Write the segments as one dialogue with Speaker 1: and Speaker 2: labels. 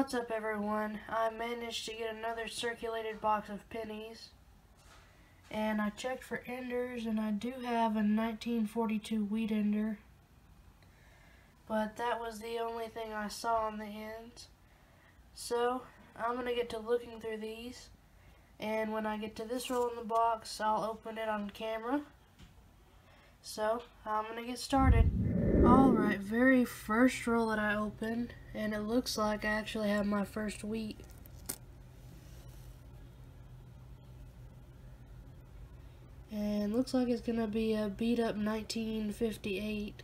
Speaker 1: What's up everyone? I managed to get another circulated box of pennies. And I checked for enders and I do have a 1942 wheat ender. But that was the only thing I saw on the ends. So I'm going to get to looking through these. And when I get to this roll in the box, I'll open it on camera. So I'm going to get started. Alright, very first roll that I opened, and it looks like I actually have my first wheat. And looks like it's gonna be a beat up 1958.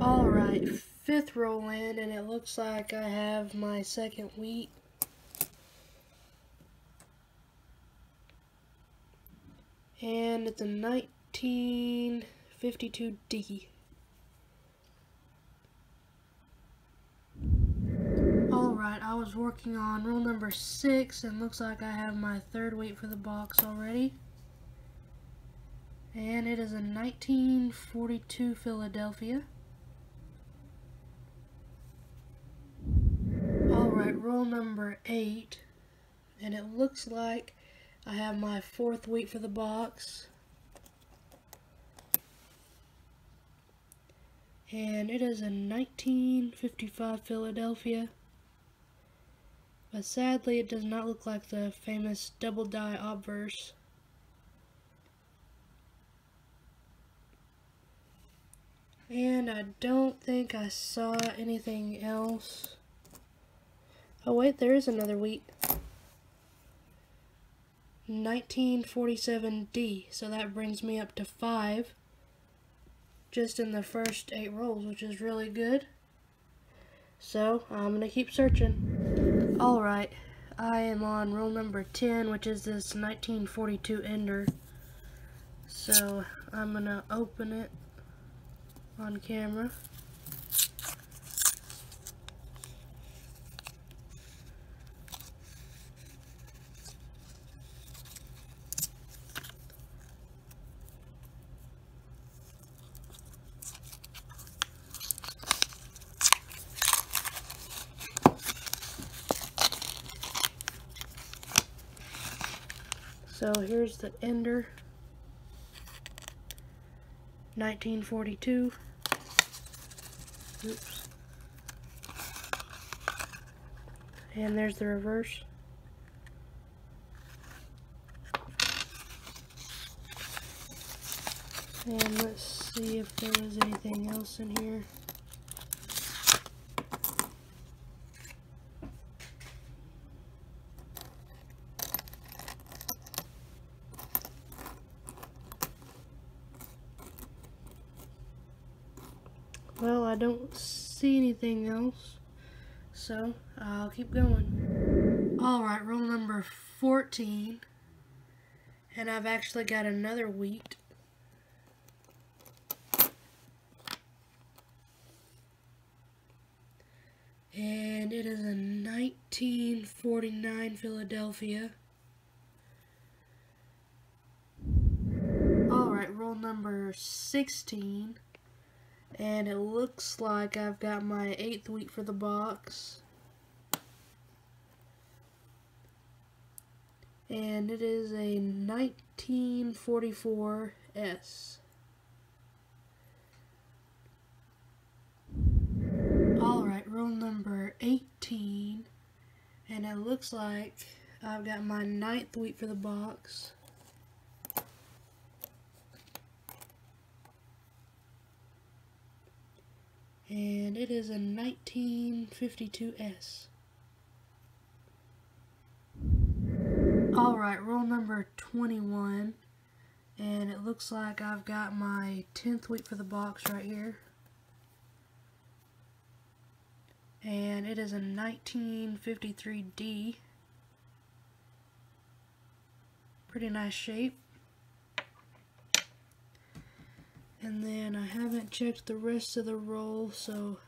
Speaker 1: Alright, fifth roll in, and it looks like I have my second wheat. And it's a 1952D. Alright, I was working on rule number 6 and looks like I have my third wheat for the box already. And it is a 1942 Philadelphia. Alright, rule number 8. And it looks like I have my fourth wheat for the box. And it is a 1955 Philadelphia. But sadly, it does not look like the famous double die obverse. And I don't think I saw anything else. Oh wait, there is another wheat. 1947D. So that brings me up to 5 just in the first 8 rolls, which is really good. So I'm going to keep searching. Alright, I am on roll number 10, which is this 1942 Ender. So I'm going to open it on camera. So here's the Ender 1942. Oops. And there's the reverse. And let's see if there was anything else in here. I don't see anything else, so I'll keep going. Alright, roll number 14, and I've actually got another wheat. And it is a 1949 Philadelphia. Alright, roll number 16 and it looks like I've got my eighth wheat for the box. And it is a 1944 S. Alright roll number 18 and it looks like I've got my ninth wheat for the box and it is a 1952S. Alright, roll number 21, and it looks like I've got my 10th wheat for the box right here. And it is a 1953D. Pretty nice shape. And then I haven't checked the rest of the roll, so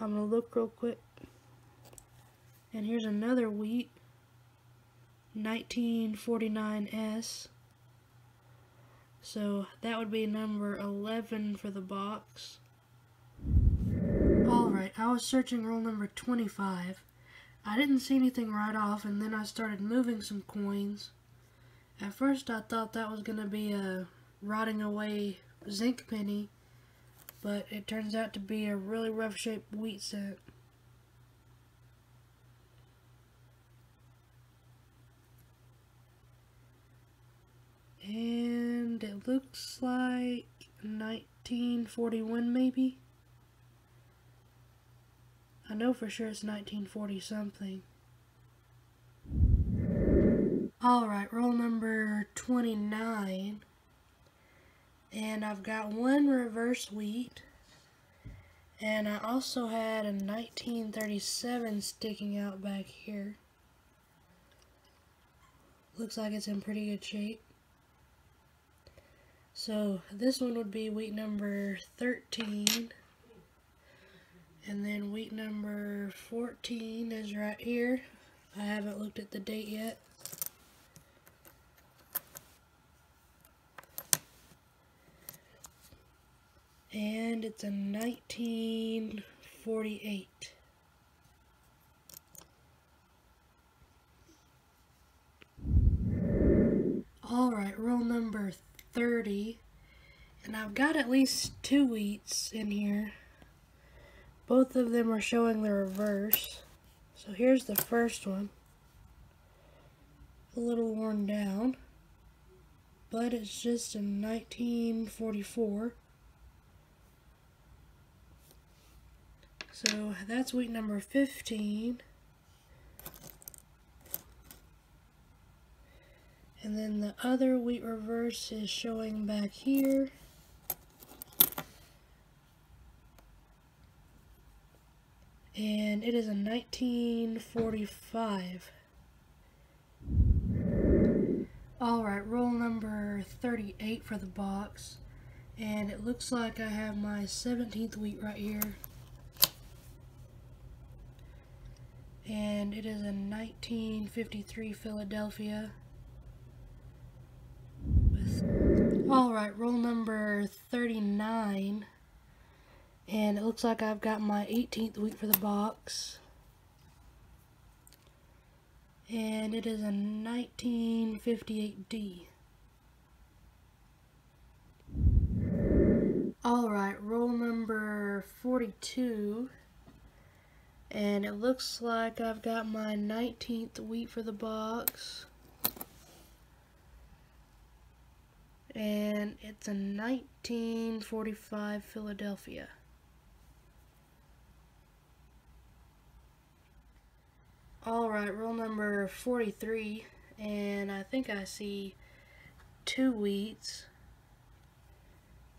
Speaker 1: I'm going to look real quick. And here's another wheat, 1949S. So that would be number 11 for the box. Alright, I was searching roll number 25. I didn't see anything right off and then I started moving some coins. At first I thought that was going to be a rotting away zinc penny, but it turns out to be a really rough shaped wheat cent. And it looks like 1941 maybe? I know for sure it's 1940 something. Alright, roll number 29. And I've got one reverse wheat. And I also had a 1937 sticking out back here. Looks like it's in pretty good shape. So this one would be wheat number 13. And then wheat number 14 is right here. I haven't looked at the date yet. And it's a 1948. Alright, roll number 30. And I've got at least two wheats in here. Both of them are showing the reverse. So here's the first one. A little worn down. But it's just a 1944. So that's wheat number 15. And then the other wheat reverse is showing back here. And it is a 1945. Alright, roll number 38 for the box. And it looks like I have my 17th wheat right here. And it is a 1953 Philadelphia. Alright, roll number 39. And it looks like I've got my 18th wheat for the box. And it is a 1958D. Alright, roll number 42. And it looks like I've got my 19th wheat for the box. And it's a 1945 Philadelphia. Alright, roll number 43, and I think I see two wheats.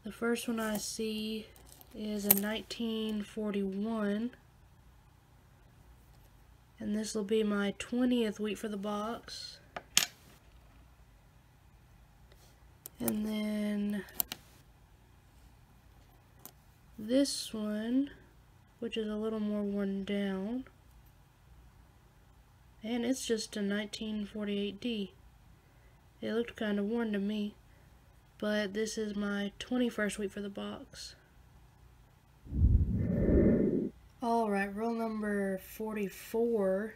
Speaker 1: The first one I see is a 1941, and this will be my 20th wheat for the box. And then this one, which is a little more worn down, and it's just a 1948D. It looked kind of worn to me. But this is my 21st wheat for the box. Alright, roll number 44.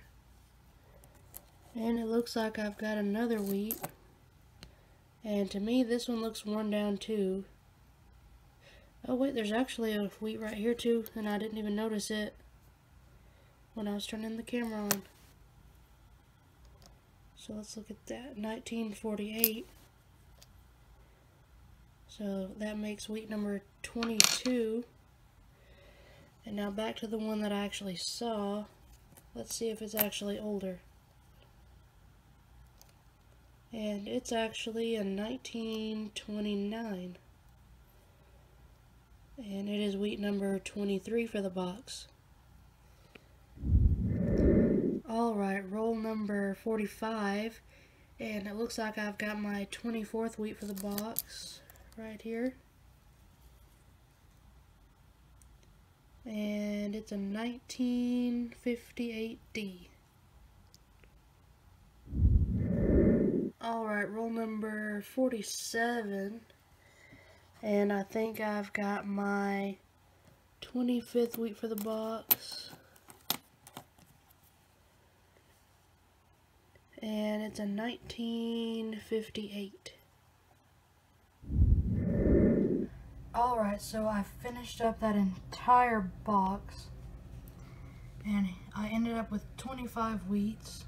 Speaker 1: And it looks like I've got another wheat. And to me, this one looks worn down too. Oh wait, there's actually a wheat right here too, and I didn't even notice it when I was turning the camera on. So let's look at that. 1948. So that makes wheat number 22. And now back to the one that I actually saw. Let's see if it's actually older. And it's actually a 1929. And it is wheat number 23 for the box. Alright, roll number 45. And it looks like I've got my 24th wheat for the box right here. And it's a 1958D. Alright, roll number 47. And I think I've got my 25th wheat for the box. And it's a 1958. Alright, so I finished up that entire box. And I ended up with 25 wheats.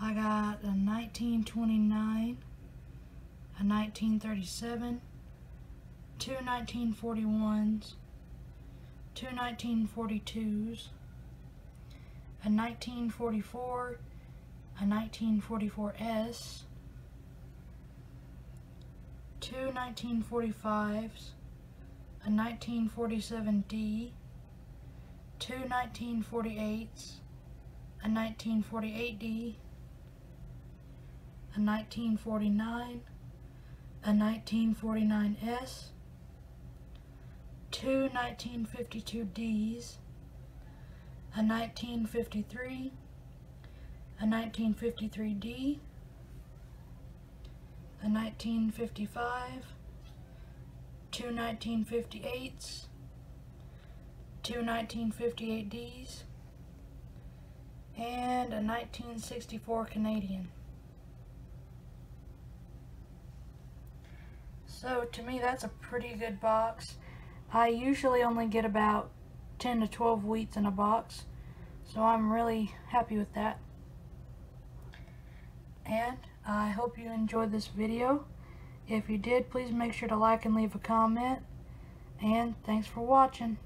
Speaker 1: I got a 1929, a 1937, two 1941s, two 1942s, a 1944, a 1944S, two 1945s, a 1947D, two 1948s, a 1948D, a 1949, a 1949S, two 1952Ds, a 1953, a 1953D, a 1955, two 1958s, two 1958Ds, and a 1964 Canadian. So to me that's a pretty good box. I usually only get about 10 to 12 wheats in a box. So I'm really happy with that. And I hope you enjoyed this video. If you did, please make sure to like and leave a comment. And thanks for watching.